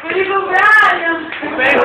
Felipe Braga!